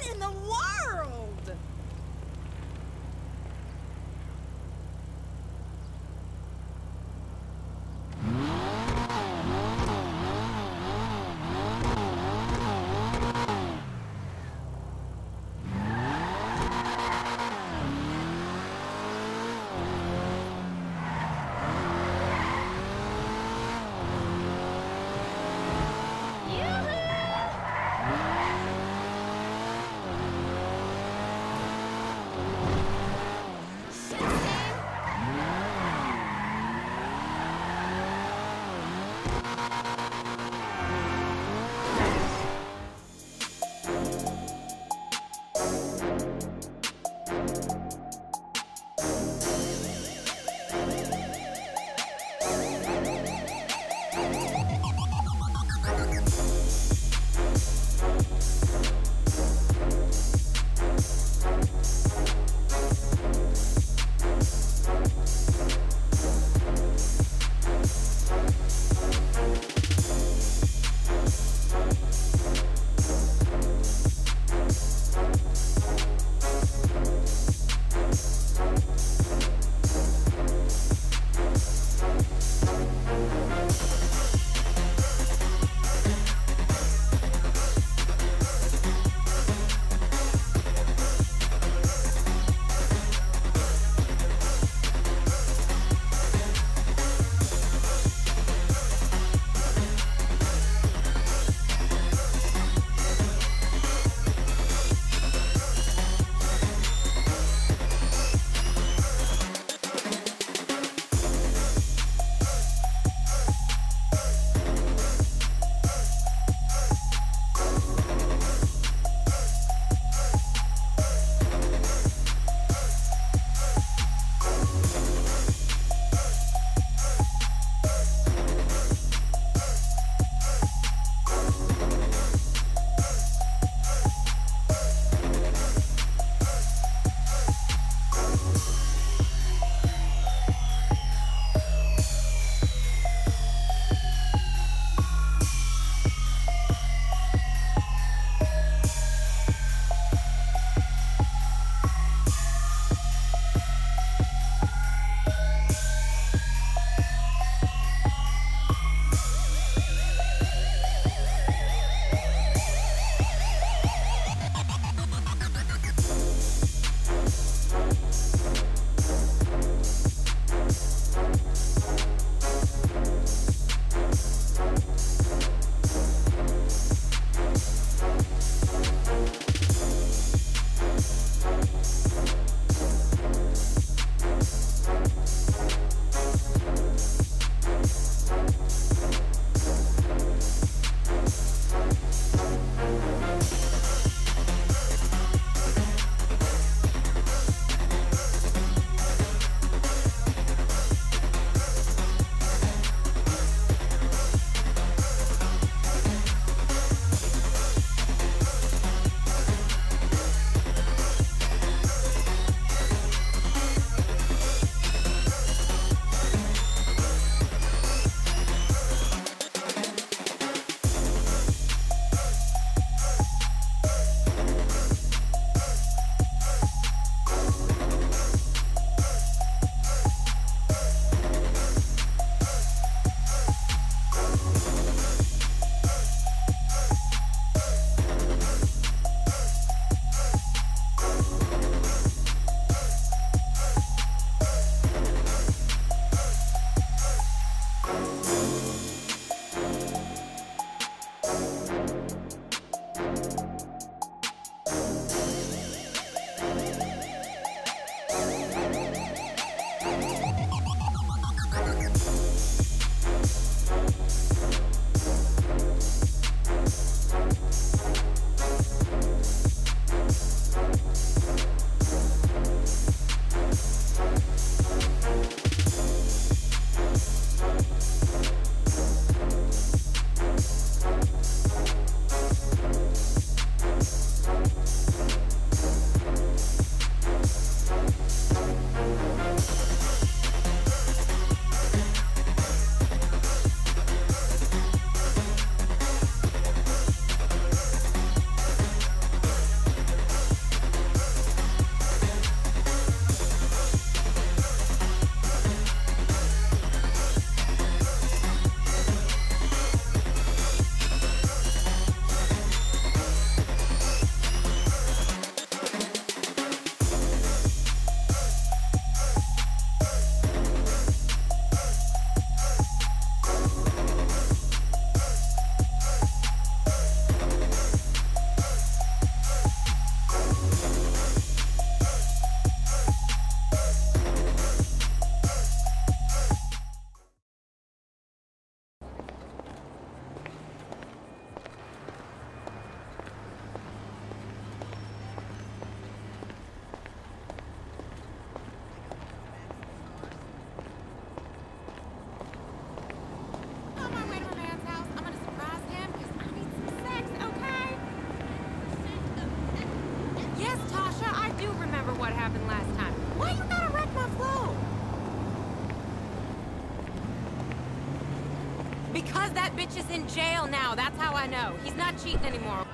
What in the world? Because that bitch is in jail now. That's how I know. He's not cheating anymore.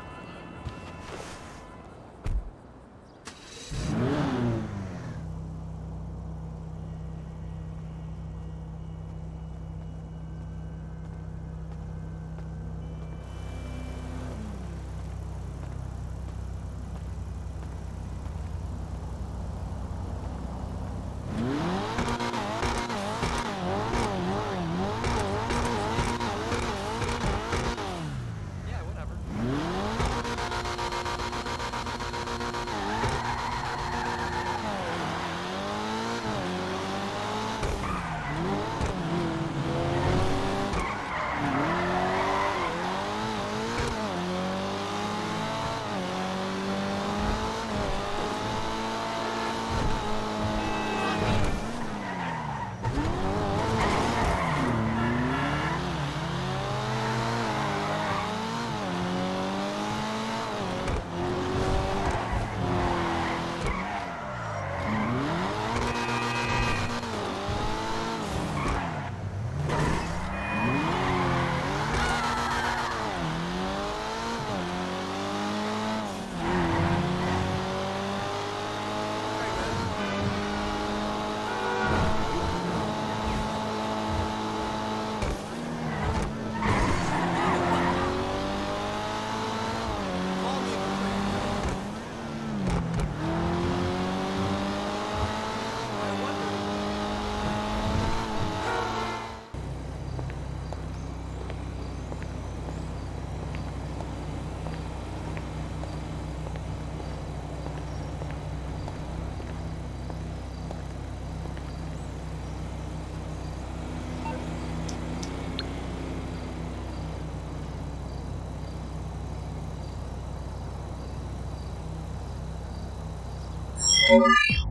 Oh, my God.